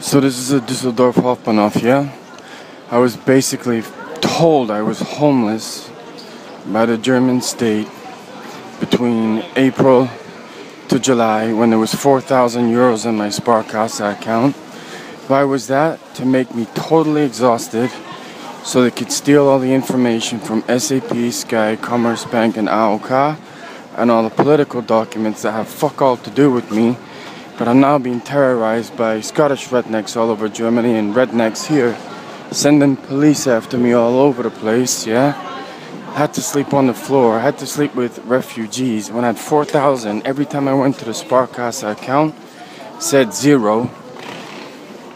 So this is a Düsseldorf Hauptbahnhof, yeah? I was basically told I was homeless by the German state between April to July when there was 4,000 euros in my Sparkasse account. Why was that? To make me totally exhausted so they could steal all the information from SAP, Sky, Commerzbank, and AOK and all the political documents that have fuck all to do with me but I'm now being terrorized by Scottish rednecks all over Germany and rednecks here, sending police after me all over the place, yeah? I had to sleep on the floor. I had to sleep with refugees. When I had 4,000, every time I went to the Sparkasse account, said zero.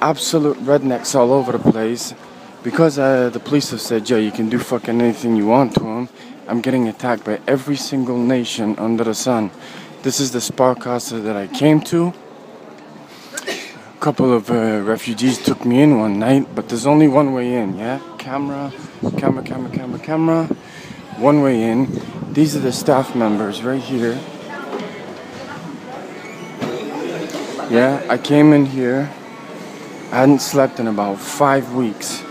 Absolute rednecks all over the place. Because uh, the police have said, yeah, you can do fucking anything you want to them, I'm getting attacked by every single nation under the sun. This is the Sparkasse that I came to couple of uh, refugees took me in one night, but there's only one way in, yeah? Camera, camera, camera, camera, camera. One way in. These are the staff members right here. Yeah, I came in here. I hadn't slept in about five weeks.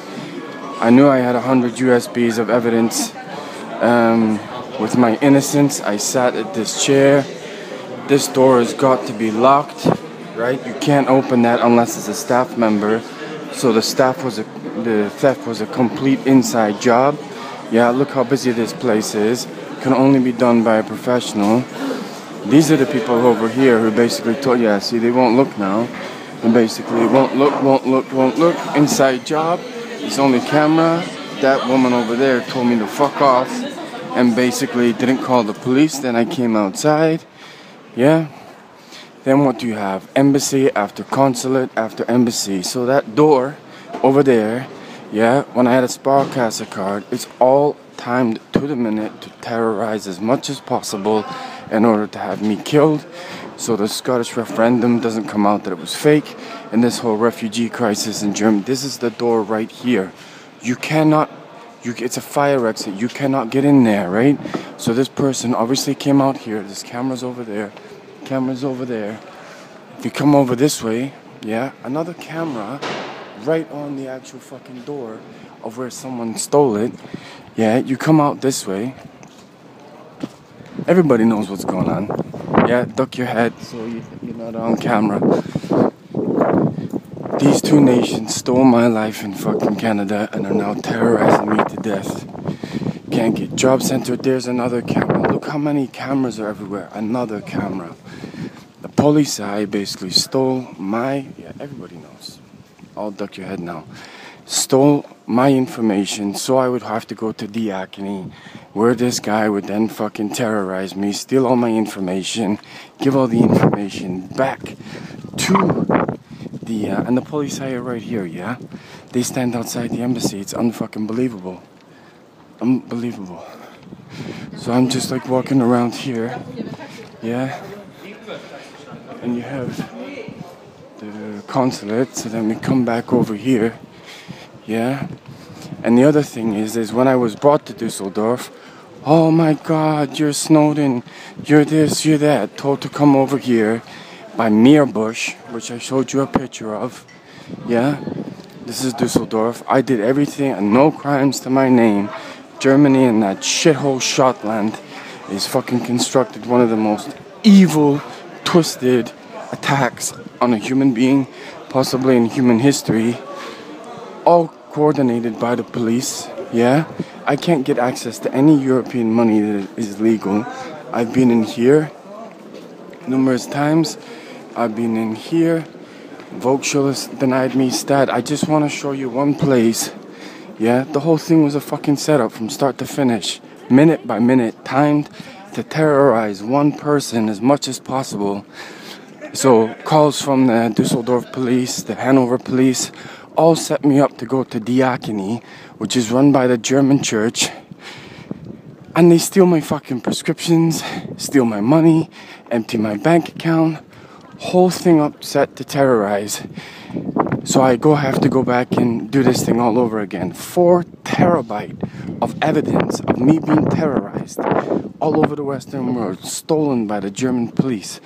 I knew I had a hundred USBs of evidence. Um, with my innocence, I sat at this chair. This door has got to be locked right? You can't open that unless it's a staff member. So the staff was a, the theft was a complete inside job. Yeah, look how busy this place is. Can only be done by a professional. These are the people over here who basically told, yeah, see, they won't look now. And basically won't look, won't look, won't look. Inside job. It's only camera. That woman over there told me to fuck off and basically didn't call the police. Then I came outside. Yeah, then what do you have? Embassy after consulate after embassy. So that door over there, yeah, when I had a Sparkasse card, it's all timed to the minute to terrorize as much as possible in order to have me killed. So the Scottish referendum doesn't come out that it was fake. And this whole refugee crisis in Germany, this is the door right here. You cannot you, it's a fire exit. You cannot get in there, right? So this person obviously came out here. This camera's over there. Camera's over there. If you come over this way, yeah, another camera right on the actual fucking door of where someone stole it. Yeah, you come out this way. Everybody knows what's going on. Yeah, duck your head so you, you're not on camera. These two nations stole my life in fucking Canada and are now terrorizing me to death. Can't get job center. There's another camera. Look how many cameras are everywhere. Another camera police I basically stole my yeah everybody knows. I'll duck your head now. Stole my information so I would have to go to Diakonie where this guy would then fucking terrorize me steal all my information give all the information back to the uh, and the police are right here yeah? They stand outside the embassy. It's unfucking believable. Unbelievable. So I'm just like walking around here. Yeah and you have the consulate so then we come back over here yeah? And the other thing is is when I was brought to Dusseldorf oh my god you're Snowden you're this you're that told to come over here by Meerbusch which I showed you a picture of yeah? This is Dusseldorf I did everything and no crimes to my name. Germany and that shithole Schottland is fucking constructed one of the most evil twisted attacks on a human being, possibly in human history, all coordinated by the police. Yeah, I can't get access to any European money that is legal. I've been in here numerous times. I've been in here. Volksschule denied me stat. I just want to show you one place. Yeah, the whole thing was a fucking setup from start to finish, minute by minute, timed to terrorize one person as much as possible. So calls from the Dusseldorf police, the Hanover police, all set me up to go to Diakonie, which is run by the German church. And they steal my fucking prescriptions, steal my money, empty my bank account, whole thing upset to terrorize. So I go have to go back and do this thing all over again. Four terabyte of evidence of me being terrorized all over the Western world, stolen by the German police.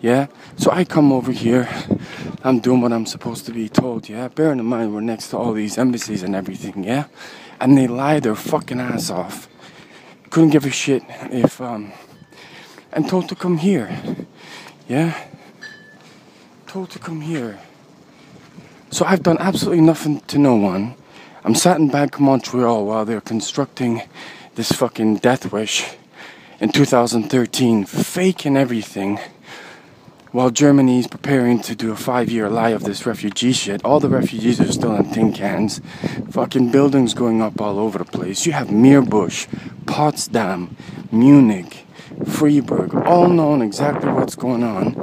Yeah? So I come over here. I'm doing what I'm supposed to be told, yeah? Bearing in mind we're next to all these embassies and everything, yeah? And they lie their fucking ass off. Couldn't give a shit if, um, and told to come here, yeah? Told to come here. So I've done absolutely nothing to no one. I'm sat in Bank of Montreal while they're constructing this fucking death wish in 2013, faking everything while Germany's preparing to do a five year lie of this refugee shit, all the refugees are still in tin cans. Fucking buildings going up all over the place. You have Meerbusch, Potsdam, Munich, Freiburg, all knowing exactly what's going on.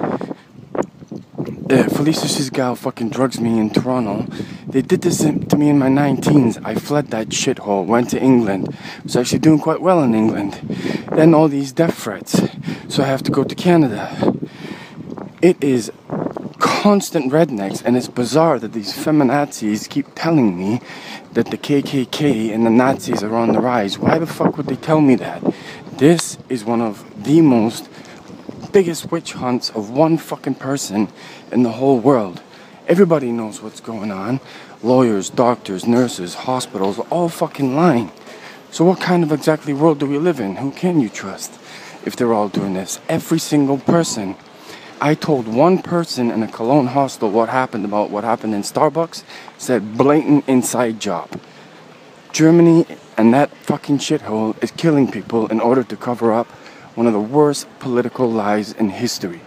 Uh, Felicia gal fucking drugs me in Toronto. They did this to me in my 19s. I fled that shithole, went to England. Was actually doing quite well in England. Then all these death threats. So I have to go to Canada. It is constant rednecks, and it's bizarre that these feminazis keep telling me that the KKK and the Nazis are on the rise. Why the fuck would they tell me that? This is one of the most biggest witch hunts of one fucking person in the whole world. Everybody knows what's going on. Lawyers, doctors, nurses, hospitals, all fucking lying. So what kind of exactly world do we live in? Who can you trust if they're all doing this? Every single person. I told one person in a Cologne hostel what happened about what happened in Starbucks, said blatant inside job. Germany and that fucking shithole is killing people in order to cover up one of the worst political lies in history.